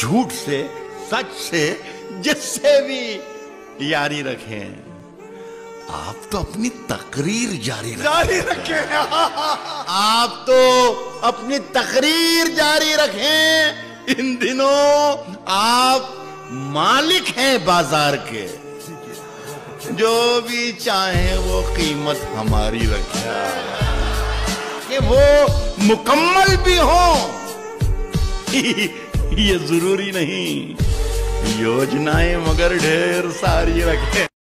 झूठ से सच से जिससे भी यारी रखें। आप तो अपनी तकरीर जारी रखें। जारी रखें। आप तो अपनी तकरीर जारी रखें। इन दिनों आप मालिक हैं बाज़ार के। जो भी चाहे वो कीमत हमारी रखे। कि वो मुकम्मल भी हो। ये ज़रूरी नहीं। योजनाएँ मगर ढेर सारी रखें।